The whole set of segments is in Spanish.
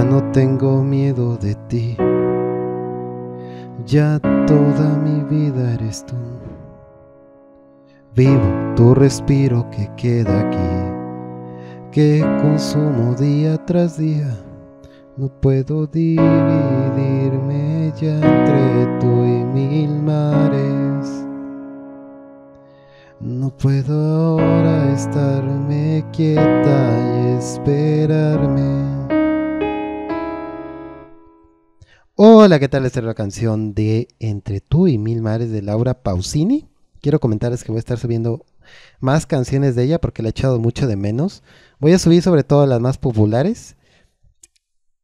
Ya no tengo miedo de ti. Ya toda mi vida eres tú. Vivo tu respiro que queda aquí, que consumo día tras día. No puedo dividirme ya entre tú y mil mares. No puedo ahora estarme quieta y esperarme. Hola, ¿qué tal? Esta es la canción de Entre tú y mil mares de Laura Pausini. Quiero comentarles que voy a estar subiendo más canciones de ella porque la he echado mucho de menos. Voy a subir sobre todo las más populares.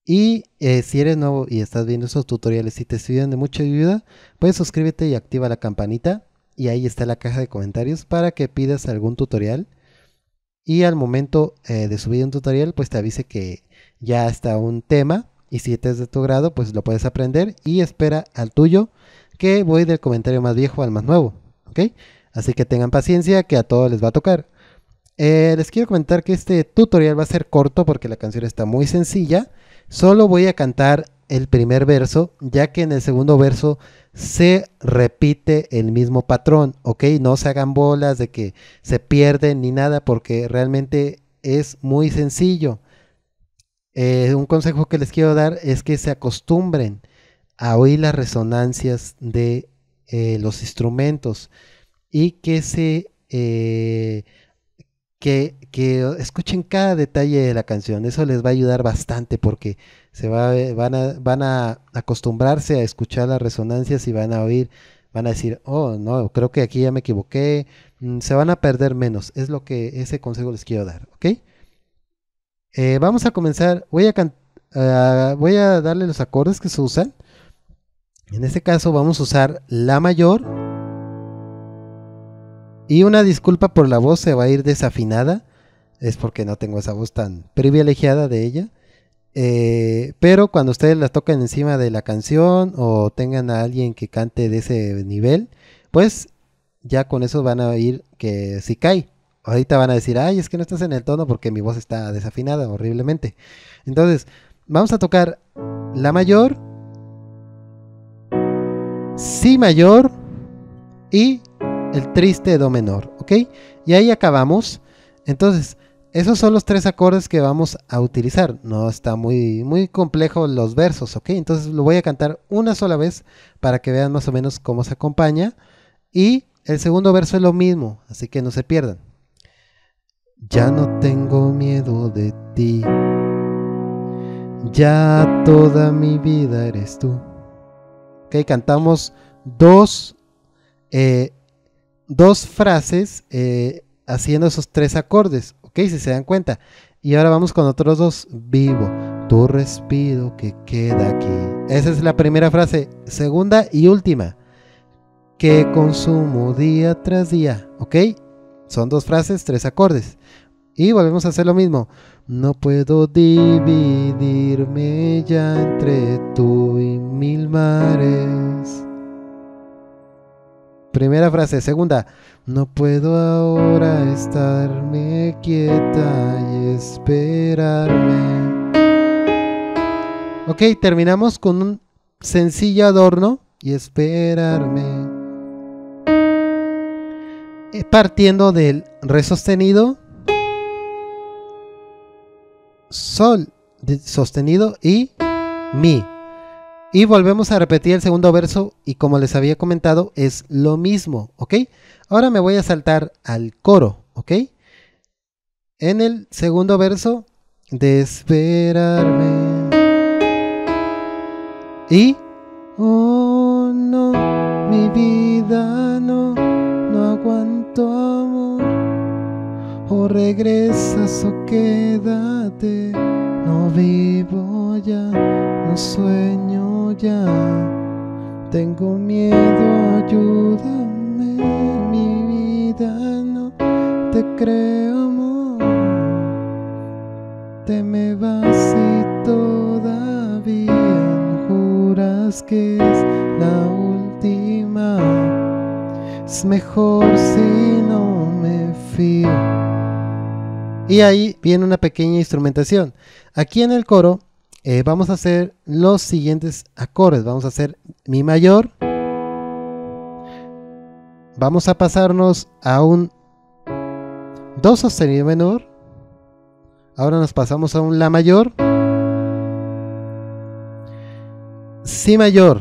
Y eh, si eres nuevo y estás viendo esos tutoriales y te sirven de mucha ayuda, puedes suscríbete y activa la campanita y ahí está la caja de comentarios para que pidas algún tutorial y al momento eh, de subir un tutorial pues te avise que ya está un tema y si te es de tu grado pues lo puedes aprender y espera al tuyo que voy del comentario más viejo al más nuevo, ¿ok? Así que tengan paciencia que a todos les va a tocar. Eh, les quiero comentar que este tutorial va a ser corto porque la canción está muy sencilla. Solo voy a cantar el primer verso, ya que en el segundo verso se repite el mismo patrón, ¿ok? No se hagan bolas de que se pierden ni nada, porque realmente es muy sencillo. Eh, un consejo que les quiero dar es que se acostumbren a oír las resonancias de eh, los instrumentos y que se eh, que, escuchen cada detalle de la canción. Eso les va a ayudar bastante porque se va, van, a, van a acostumbrarse a escuchar las resonancias y van a oír, van a decir, oh, no, creo que aquí ya me equivoqué. Mm, se van a perder menos. Es lo que ese consejo les quiero dar, ¿ok? Eh, vamos a comenzar. Voy a, ah, voy a darle los acordes que se usan. En este caso vamos a usar La mayor y una disculpa por la voz, se va a ir desafinada. Es porque no tengo esa voz tan privilegiada de ella. Eh, pero cuando ustedes la toquen encima de la canción o tengan a alguien que cante de ese nivel, pues ya con eso van a oír que si cae. Ahorita van a decir, ay, es que no estás en el tono porque mi voz está desafinada horriblemente. Entonces, vamos a tocar la mayor, si mayor y el triste do menor, ¿ok? Y ahí acabamos. Entonces, esos son los tres acordes que vamos a utilizar. No está muy, muy complejo los versos, ¿ok? Entonces lo voy a cantar una sola vez para que vean más o menos cómo se acompaña. Y el segundo verso es lo mismo, así que no se pierdan. Ya no tengo miedo de ti. Ya toda mi vida eres tú. Ok, cantamos dos eh, dos frases eh, haciendo esos tres acordes, ¿ok? Si se dan cuenta. Y ahora vamos con otros dos. Vivo, tu respiro que queda aquí. Esa es la primera frase. Segunda y última. Que consumo día tras día, ¿ok? Son dos frases, tres acordes. Y volvemos a hacer lo mismo. No puedo dividirme ya entre tú y mil mares. Primera frase. Segunda, no puedo ahora estarme quieta y esperarme. Ok, terminamos con un sencillo adorno y esperarme. Partiendo del re sostenido, sol sostenido y mi. Y volvemos a repetir el segundo verso y como les había comentado es lo mismo, ¿ok? Ahora me voy a saltar al coro, ¿ok? En el segundo verso, de esperarme. Y, oh no, mi vida Regresas o quédate, no vivo ya, no sueño ya. Tengo miedo, ayúdame, mi vida no te creo, amor. Te me vas y todavía juras que es la última. Es mejor si no me fío. Y ahí viene una pequeña instrumentación. Aquí en el coro eh, vamos a hacer los siguientes acordes. Vamos a hacer mi mayor. Vamos a pasarnos a un do sostenido menor. Ahora nos pasamos a un la mayor. Si mayor.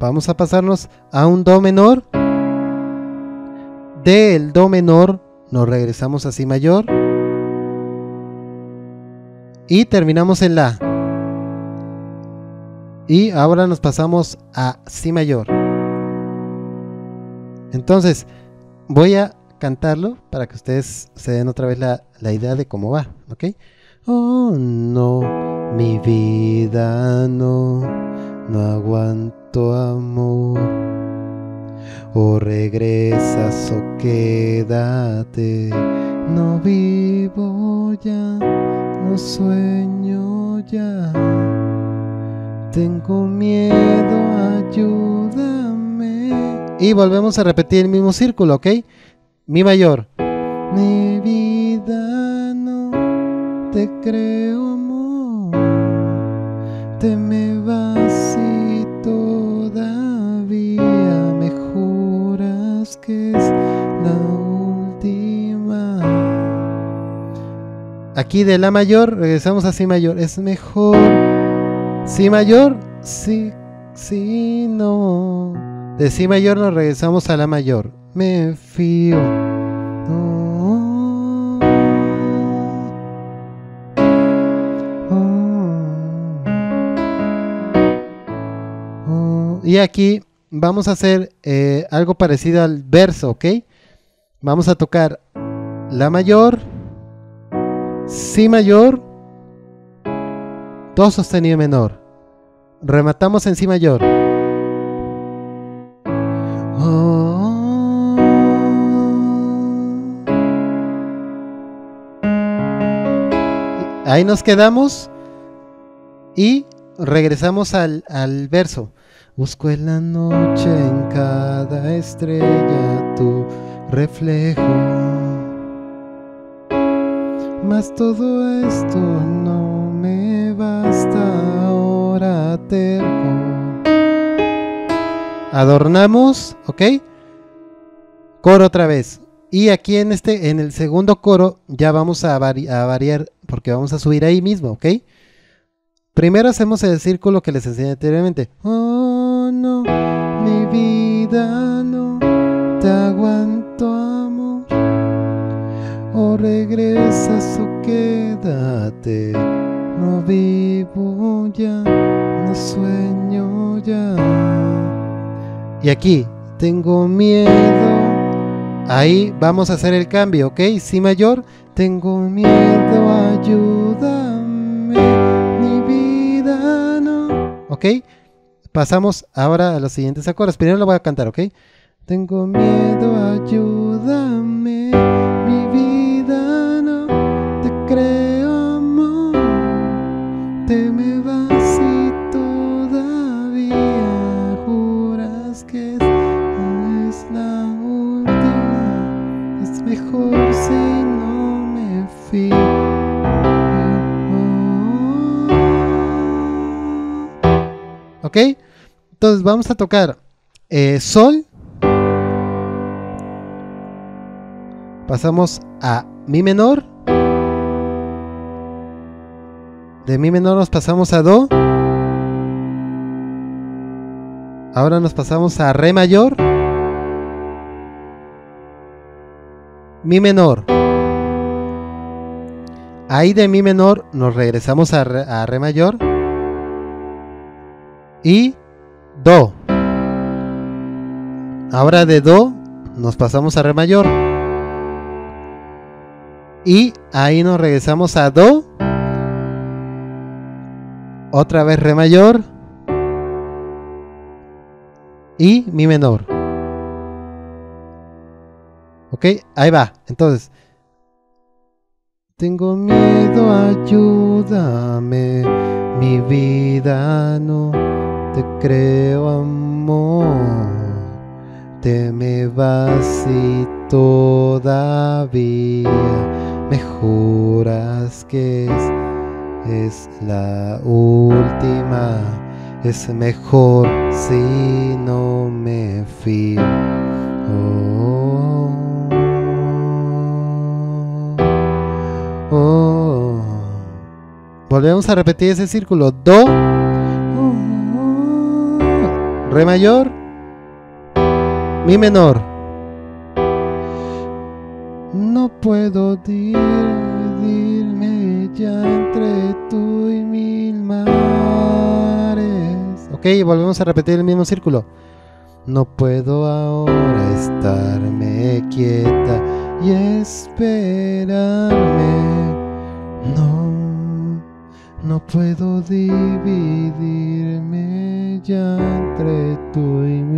Vamos a pasarnos a un do menor. Del do menor nos regresamos a si mayor. Y terminamos en la. Y ahora nos pasamos a si mayor. Entonces, voy a cantarlo para que ustedes se den otra vez la, la idea de cómo va, ¿ok? Oh, no, mi vida no, no aguanto amor. O regresas o quédate, no vivo ya, no sueño ya. Tengo miedo, ayúdame. Y volvemos a repetir el mismo círculo, ¿ok? Mi mayor. Mi vida no te creo, amor. Te me Aquí de la mayor regresamos a si mayor. Es mejor. Si mayor, sí, sí, no. De si mayor nos regresamos a la mayor. Me fío. Oh, oh. Y aquí vamos a hacer eh, algo parecido al verso, ¿ok? Vamos a tocar la mayor, si mayor, do sostenido menor. Rematamos en si mayor. Ahí nos quedamos y regresamos al, al verso. Busco en la noche en cada estrella tu reflejo. Mas todo esto no me basta ahora terco. Adornamos, ¿ok? Coro otra vez. Y aquí en este, en el segundo coro, ya vamos a, a variar, porque vamos a subir ahí mismo, ¿ok? Primero hacemos el círculo que les enseñé anteriormente. Oh, no, mi vida quédate. No vivo ya, no sueño ya. Y aquí, tengo miedo. Ahí vamos a hacer el cambio, ¿ok? Si mayor, tengo miedo, ayúdame, mi vida no. ¿Ok? Pasamos ahora a los siguientes acordes. Primero lo voy a cantar, ¿ok? Tengo miedo, ayúdame, ¿Ok? Entonces vamos a tocar eh, Sol. Pasamos a Mi menor. De Mi menor nos pasamos a Do. Ahora nos pasamos a Re mayor. Mi menor. Ahí de Mi menor nos regresamos a Re, mayor. Y Do. Ahora de Do nos pasamos a Re mayor. Y ahí nos regresamos a Do. Otra vez Re mayor. Y Mi menor. Ok, ahí va. Entonces. Tengo miedo, ayúdame. Mi vida no te creo, amor. Te me vas y todavía me juras que es, es la última. Es mejor si no me fío. Oh, oh. Volvemos a repetir ese círculo. Do, re mayor, mi menor. No puedo dividirme ya entre tú y mil mares. Ok, volvemos a repetir el mismo círculo. No puedo ahora estarme quieta y esperarme. No, no puedo dividirme ya entre tú y mil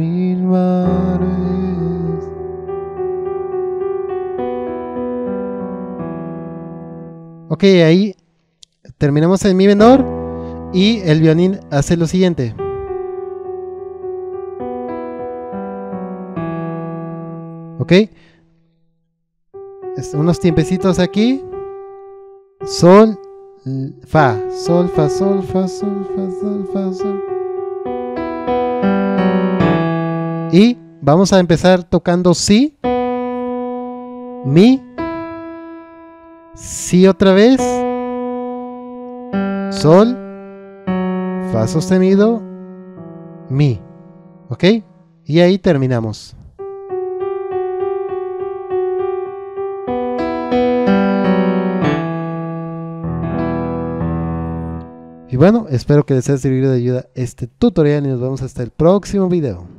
Ok, ahí terminamos en mi menor y el violín hace lo siguiente. Ok, unos tiempecitos aquí. Sol, fa, sol, fa, sol, fa, sol, fa, sol, fa, sol. Y vamos a empezar tocando si, mi, si otra vez, sol, fa sostenido, mi. ¿Ok? Y ahí terminamos. Y bueno, espero que les haya servido de ayuda este tutorial y nos vemos hasta el próximo video.